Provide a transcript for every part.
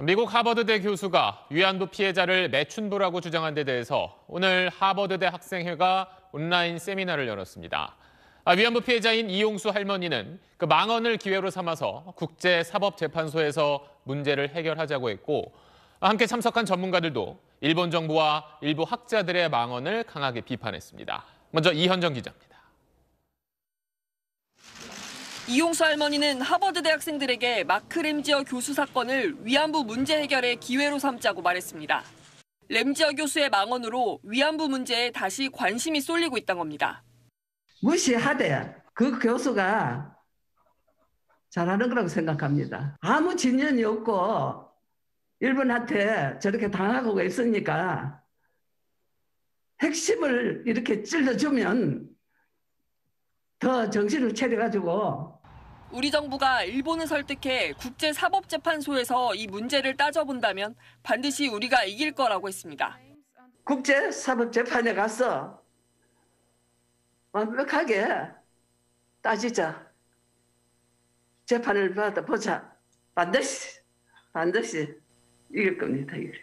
미국 하버드대 교수가 위안부 피해자를 매춘부라고 주장한 데 대해서 오늘 하버드대 학생회가 온라인 세미나를 열었습니다. 아, 위안부 피해자인 이용수 할머니는 그 망언을 기회로 삼아서 국제사법재판소에서 문제를 해결하자고 했고 함께 참석한 전문가들도 일본 정부와 일부 학자들의 망언을 강하게 비판했습니다. 먼저 이현정 기자입니다. 이용수 할머니는 하버드 대학생들에게 마크 램지어 교수 사건을 위안부 문제 해결의 기회로 삼자고 말했습니다. 램지어 교수의 망언으로 위안부 문제에 다시 관심이 쏠리고 있다는 겁니다. 무시하되 그 교수가 잘하는 거라고 생각합니다. 아무 진전이 없고 일본한테 저렇게 당하고 있으니까 핵심을 이렇게 찔러주면 더 정신을 차려가지고 우리 정부가 일본을 설득해 국제사법재판소에서 이 문제를 따져본다면 반드시 우리가 이길 거라고 했습니다. 국제사법재판에 가서 완벽하게 따지자. 재판을 받아보자. 반드시, 반드시 이길 겁니다. 이길.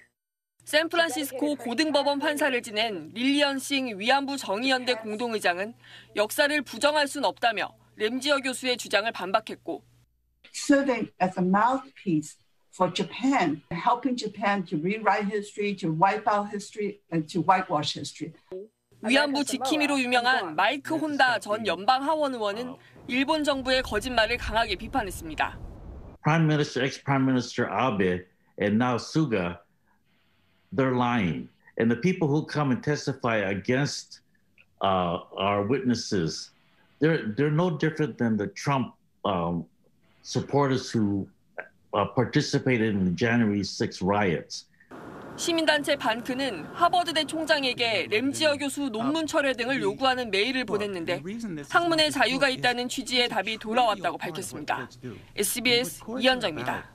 샌프란시스코 고등법원 판사를 지낸 릴리언 싱 위안부 정의연대 공동의장은 역사를 부정할 순 없다며 램지어 교수의 주장을 반박했고 serving as a mouthpiece for Japan, helping Japan to rewrite history, to wipe out history, and to whitewash history. 위안부 지킴이로 유명한 마이크 혼다 전 연방 하원 의원은 일본 정부의 거짓말을 강하게 비판했습니다. Prime Minister, ex-Prime Minister Abe, and now Suga, they're lying. And the people who come and testify against uh, our witnesses, they're they're no different than the Trump um, supporters who uh, participated in the January 6 riots. 시민단체 반크는 하버드대 총장에게 램지어 교수 논문 철회 등을 요구하는 메일을 보냈는데 학문의 자유가 있다는 취지의 답이 돌아왔다고 밝혔습니다. SBS 이현정입니다.